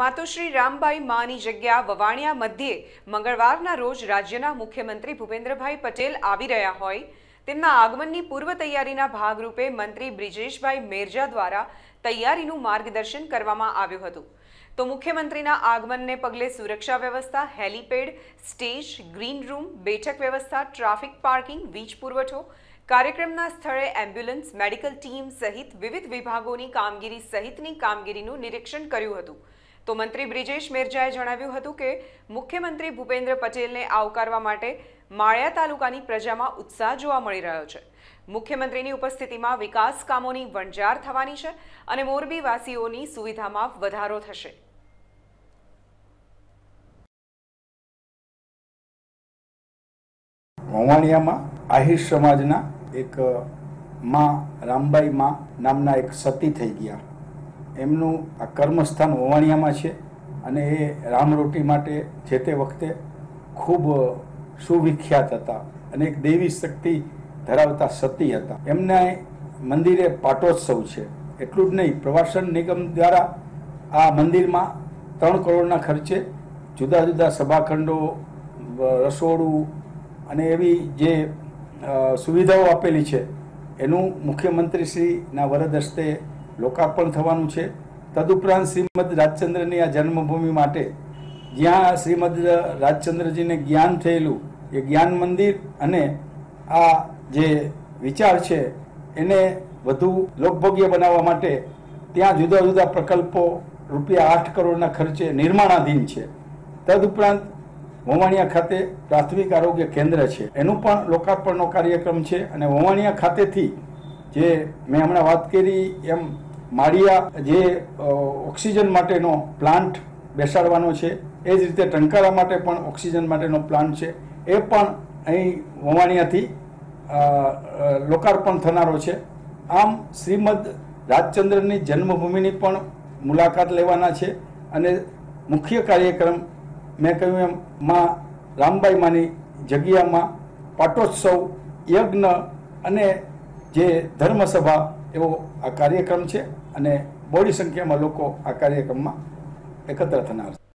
માતુશ્રી રામબાઈ માની જગ્યા વવાણિયા મધ્યે મંગળવારના રોજ રાજ્યના મુખ્યમંત્રી ભૂપેન્દ્રભાઈ પટેલ આવી રહ્યા હોય. તેમના આગમનની પૂર્વ તૈયારીના ભાગરૂપે મંત્રી બ્રિજેશભાઈ મેરજા દ્વારા તૈયારીનું માર્ગદર્શન કરવામાં આવ્યું હતું. તો મુખ્યમંત્રીના આગમનને પગલે સુરક્ષા વ્યવસ્થા, હેલીપેડ, સ્ટેજ, ગ્રીન રૂમ, બેઠક વ્યવસ્થા, ટ્રાફિક પાર્કિંગ, વીજ પુરવઠો, કાર્યક્રમના સ્થળે એમ્બ્યુલન્સ, મેડિકલ ટીમ સહિત વિવિધ વિભાગોની કામગીરી સહિતની કામગીરીનું નિરીક્ષણ કર્યું હતું. તો મંત્રી બ્રિજેશ મેરજાએ જણાવ્યું હતું કે, મુખ્યમંત્રી ભૂપેન્દ્ર પટેલને આવકારવા માટે માળિયા તાલુકાની પ્રજામાં ઉત્સાહ જોવા મળી રહ્યો છે. મુખ્યમંત્રીની ઉપસ્થિતિમાં વિકાસ કામોની વણઝાર થવાની છે અને મોરબીવાસીઓની સુવિધામાં વધારો થશે. વવાણિયામાં આહિર સમાજના એક માં રામબાઈ માં નામના એક સતી થઈ ગયા. એમનું આ કર્મસ્થાન ઓવાણિયામાં છે અને એ રામરોટી માટે જે તે વખતે ખૂબ સુવિખ્યાત હતા અને એક દેવી શક્તિ ધરાવતા સતી હતા. એમના મંદિરે પાટોત્સવ છે. એટલું જ નહીં, પ્રવાસન નિગમ દ્વારા આ મંદિરમાં ત્રણ કરોડના ખર્ચે જુદા જુદા સભાખંડો રસોડું અને એવી જે સુવિધાઓ આપેલી છે. એનું મુખ્યમંત્રીશ્રીના વરદ હસ્તે લોકાર્પણ થવાનું છે. તદુપરાંત શ્રીમદ રાજચંદ્રની આ જન્મભૂમિ માટે જ્યાં શ્રીમદ રાજચંદ્રજીને જ્ઞાન થયેલું, એ જ્ઞાન મંદિર અને આ જે વિચાર છે, એને વધુ લોકભોગ્ય બનાવવા માટે ત્યાં જુદા જુદા પ્રકલ્પો રૂપિયા આઠ કરોડના ખર્ચે નિર્માણાધીન છે. તદુપરાંત વવાણિયા ખાતે પ્રાથમિક આરોગ્ય કેન્દ્ર છે. એનું પણ લોકાર્પણનો કાર્યક્રમ છે અને વવાણિયા ખાતેથી જે મેં હમણાં વાત કરી એમ માળિયા જે ઓક્સિજન માટેનો પ્લાન્ટ બેસાડવાનો છે, એ જ રીતે ટંકારા માટે પણ ઓક્સિજન માટેનો પ્લાન્ટ છે, એ પણ અહીં વવાણિયાથી લોકાર્પણ થનારો છે. આમ શ્રીમદ રાજચંદ્રની જન્મભૂમિની પણ મુલાકાત લેવાના છે અને મુખ્ય કાર્યક્રમ મેં કહ્યું એમ માં રામબાઈ માની જગ્યામાં પાટોત્સવ, યજ્ઞ અને જે ધર્મસભા એવો આ કાર્યક્રમ છે અને બોડી સંખ્યામાં લોકો આ કાર્યક્રમમાં એકત્ર થનાર છે.